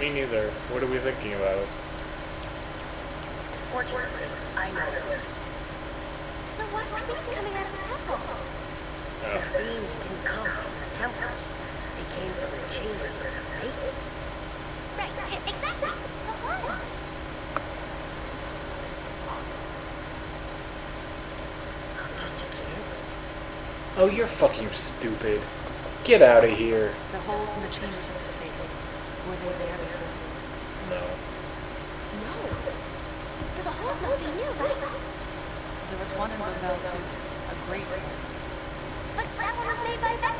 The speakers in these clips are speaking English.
Me neither. What are we thinking about? Fortunately, I know. So what were these coming out of the temples? Oh. The Oh. fiends didn't come from the temples. They came from the chambers of the faith. Right, exactly. But why? I'm just a kid. Oh, you're fucking stupid. Get out of here. The holes in the chambers of the faith. Were they there before? No. No. So the holes must be new, right? There was one in Bevelle too. A great one. But that one was made by Vector,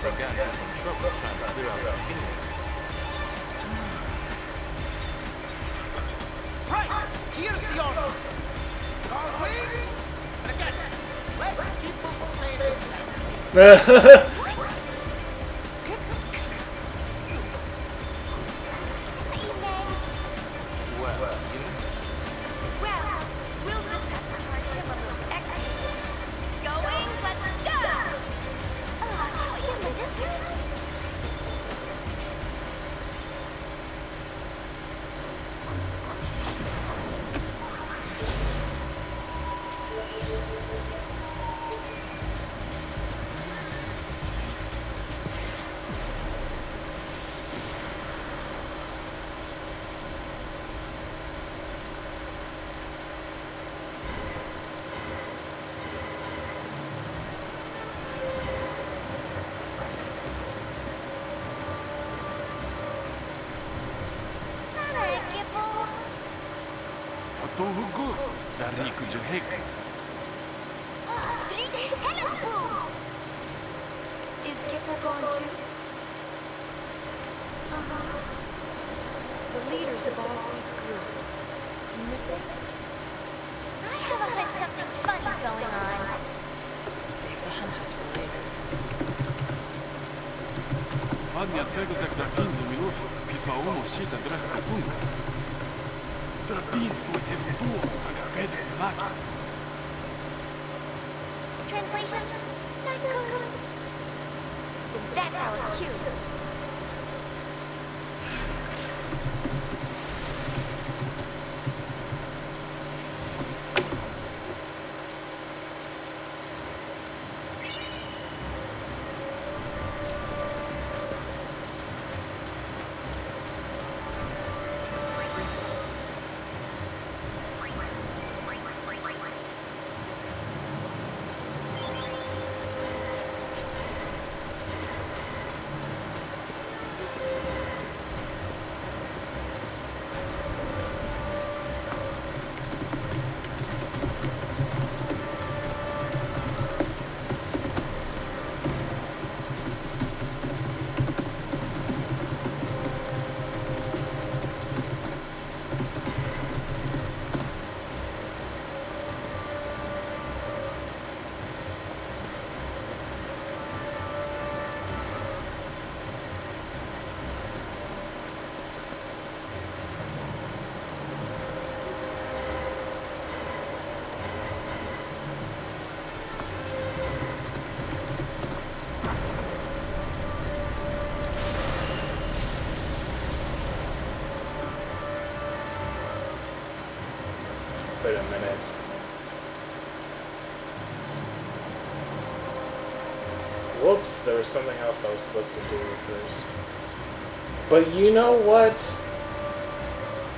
Brigand is in trouble trying to clear out the Phoenix. Right, here's the order. Forget it. Let people say themselves. Is that you, Nang? Well, you know, we'll Dariku Johek. Hello, Boo. Is Gippal gone too? Uh-huh. The leaders of all three groups. Missing? I have a hunch something funny's going on. Save the hunches for later. Fadnia tvegotak da 15 minutos, pifa uno shita drahka funka. Trapins fu Translation? Not good. Then that's our cue. Wait a minute. Whoops, there was something else I was supposed to do first. But you know what?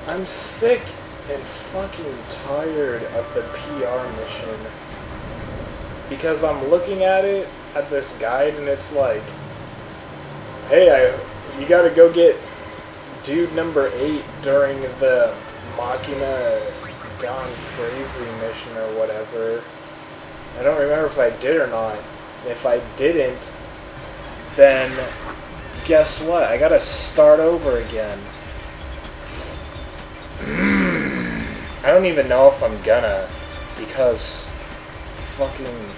I'm sick and fucking tired of the PR mission. Because I'm looking at it, at this guide, and it's like, hey, I, you gotta go get dude number 8 during the Machina Gone Crazy mission or whatever. I don't remember if I did or not. If I didn't, then guess what? I gotta start over again. I don't even know if I'm gonna, because fucking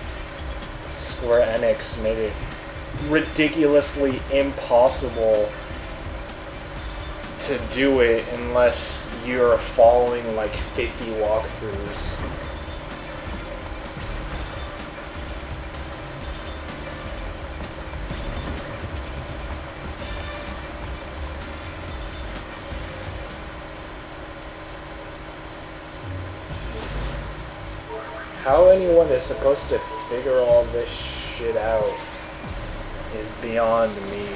Square Enix made it ridiculously impossible to do it unless you're following like 50 walkthroughs. How anyone is supposed to figure all this shit out is beyond me.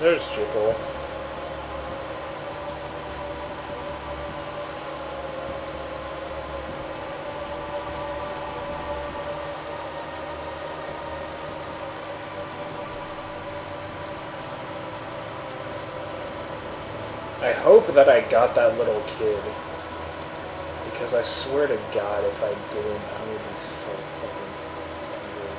There's Jipple. I hope that I got that little kid. Because I swear to God, if I didn't, I would be so fucking angry.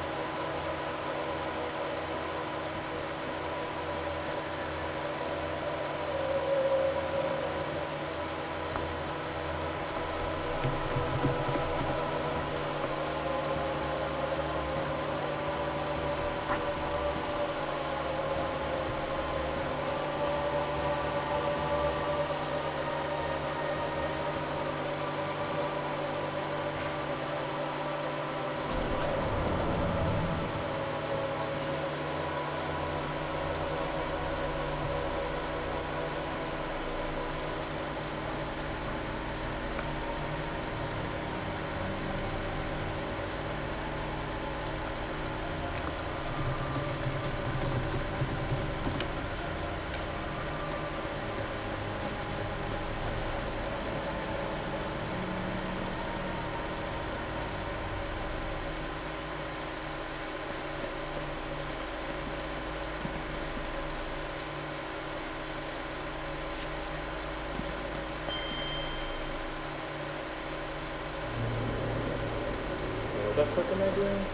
What the fuck am I doing?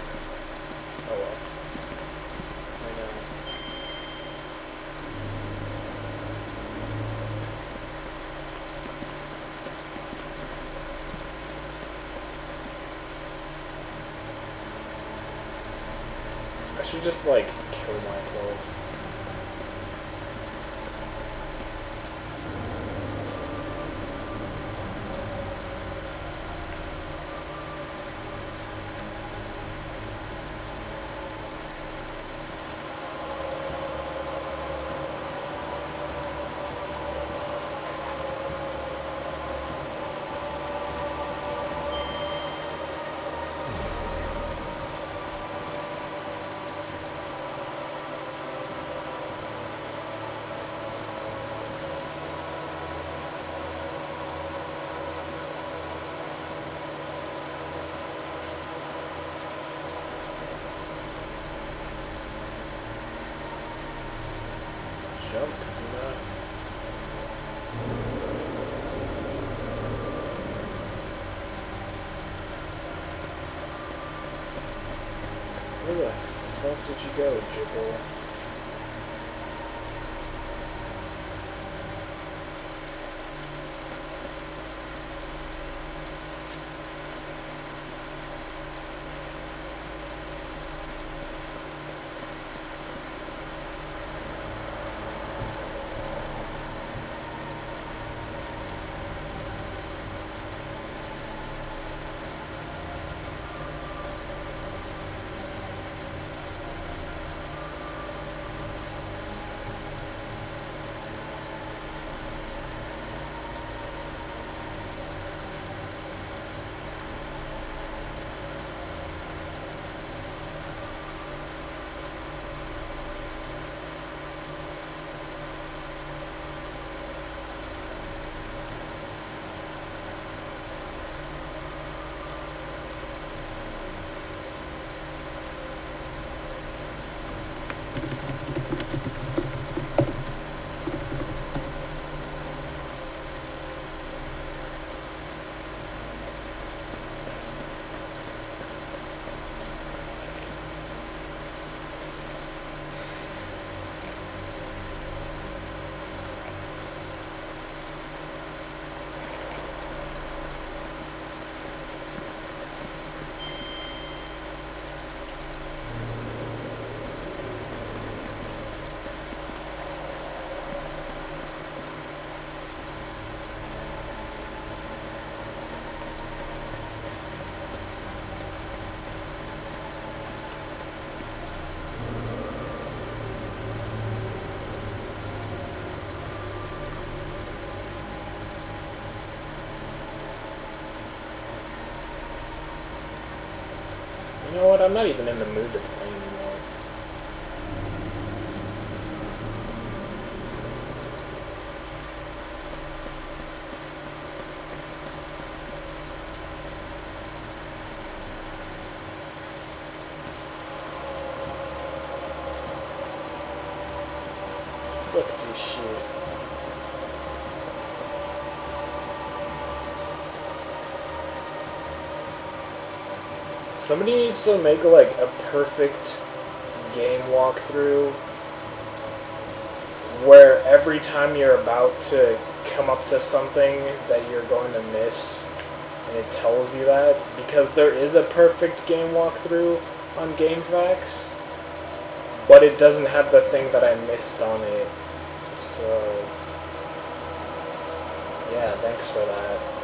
Oh well. I know. I should just like kill myself. Jump, do not. Where the fuck did you go, Jibble? You know what? I'm not even in the mood to play anymore. Fuck this shit. Somebody needs to make like a perfect game walkthrough where every time you're about to come up to something that you're going to miss and it tells you that because there is a perfect game walkthrough on GameFAQs but it doesn't have the thing that I missed on it. So yeah thanks for that